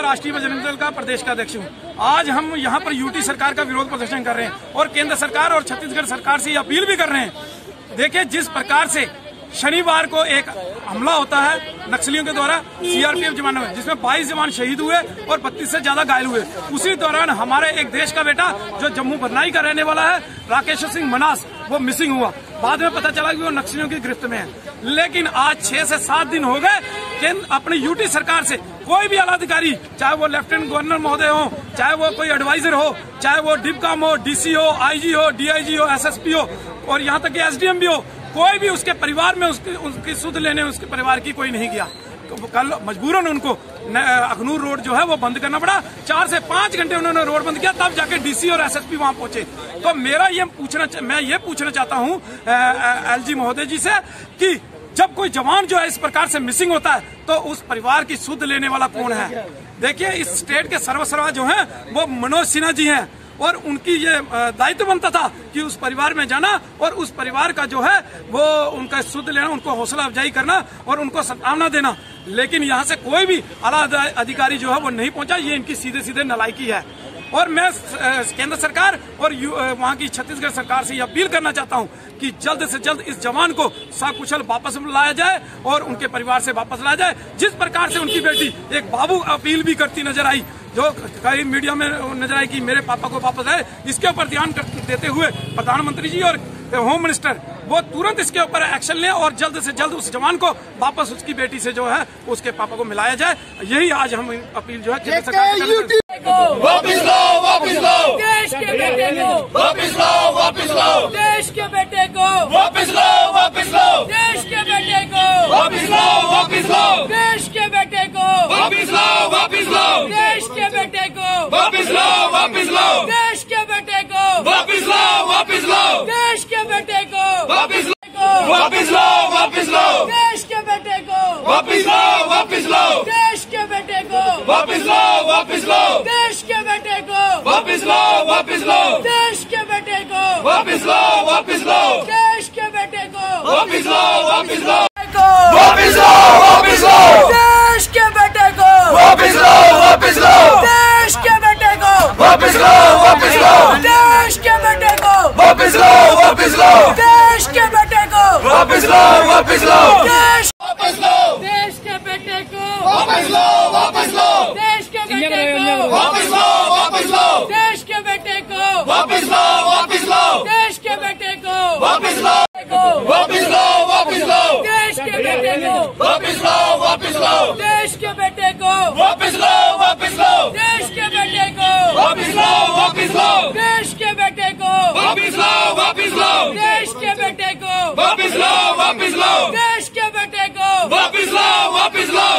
मैं राष्ट्रीय जनता दल का प्रदेश का अध्यक्ष हूँ। आज हम यहाँ पर यूटी सरकार का विरोध प्रदर्शन कर रहे हैं और केंद्र सरकार और छत्तीसगढ़ सरकार से अपील भी कर रहे हैं। देखिए, जिस प्रकार से शनिवार को एक हमला होता है नक्सलियों के द्वारा सीआरपीएफ जवानों में, जिसमें 22 जवान शहीद हुए और 32 से ज़्यादा घायल हुए। उसी दौरान हमारे एक देश का बेटा, जो जम्मू भरनाई का रहने वाला है राकेश्वर सिंह मनास, वो मिसिंग हुआ। बाद में पता चला कि वो नक्सलियों की गिरफ्त में है। लेकिन आज छह से सात दिन हो गए अपनी यूटी सरकार से कोई भी आला अधिकारी चाहे वो लेफ्टिनेंट गवर्नर महोदय हो, चाहे वो कोई एडवाइजर हो, चाहे वो डिपकाम हो डीसी हो आईजी हो डीआईजी हो एसएसपी हो, और यहाँ तक एसडीएम भी हो, कोई भी उसके परिवार में उसकी उसकी सुध लेने, उसके परिवार की कोई नहीं गया तो कल मजबूरन उनको अखनूर रोड जो है वो बंद करना पड़ा। चार से पाँच घंटे उन्होंने रोड बंद किया, तब जाके डीसी और एसएसपी वहाँ पहुँचे। तो मेरा ये पूछना, मैं ये पूछना चाहता हूँ एलजी महोदय जी से कि जब कोई जवान जो है इस प्रकार से मिसिंग होता है तो उस परिवार की सुध लेने वाला कौन है? देखिए, इस स्टेट के सर्वसर्वा जो है, वो मनोज सिन्हा जी हैं। और उनकी ये दायित्व बनता था कि उस परिवार में जाना और उस परिवार का जो है, वो उनका शुद्ध लेना, उनको हौसला अफजाई करना और उनको सद्भावना देना। लेकिन यहाँ से कोई भी आला अधिकारी जो है, वो नहीं पहुँचा। ये इनकी सीधे सीधे नलायकी है। और मैं केंद्र सरकार और वहाँ की छत्तीसगढ़ सरकार से ये अपील करना चाहता हूँ कि जल्द से जल्द इस जवान को सकुशल वापस लाया जाए और उनके परिवार से वापस लाया जाए। जिस प्रकार से उनकी बेटी एक बाबू अपील भी करती नज़र आई जो कई मीडिया में नज़र आई कि मेरे पापा को वापस आए इसके ऊपर ध्यान देते हुए प्रधानमंत्री जी और होम मिनिस्टर वो तुरंत इसके ऊपर एक्शन ले और जल्द से जल्द उस जवान को वापस उसकी बेटी से जो है उसके पापा को मिलाया जाए। यही आज हम अपील जो है सरकार वापिस लो वापिस लो देश के बेटे को वापिस लो वापिस लो देश के बेटे को वापिस लो वापिस लो देश के बेटे को वापिस लो वापिस लो देश के बेटे को वापिस लो वापिस लो देश के बेटे को वापिस लो वापिस लो देश के बेटे को वापिस लो वापिस लो देश के बेटे को वापिस वापिस लो वापिस लो देश के बेटे को वापिस लो वापिस लो देश के बेटे को वापिस लो वापिस लो। देश के बेटे को। वापिस लो वापिस लो। देश के बेटे को। वापिस लो वापिस लो। देश के बेटे को। वापिस लो वापिस लो। को। वापिस लो वापिस लो। देश के बेटे को। वापिस लो वापिस लो। देश के बेटे को। वापिस लो वापिस लो। देश के बेटे को। वापिस लो वापिस लो। देश के बेटे को। वापिस लो वापिस लो देश वापिस लो देश के बेटे को वापिस लो वापिस लो देश के बेटे को वापिस लो वापिस लो देश के बेटे को वापिस लो वापिस लो देश के बेटे को वापिस लो को वापिस लो वापिस लो देश के बेटे को वापिस लो वापिस लो। देश के बेटे को। वापिस लो वापिस लो। देश के बेटे को। वापिस लो वापिस लो। देश के बेटे को। वापिस लो वापिस लो। देश के बेटे को। वापिस लो वापिस लो। देश के बेटे को। वापिस लो वापिस लो।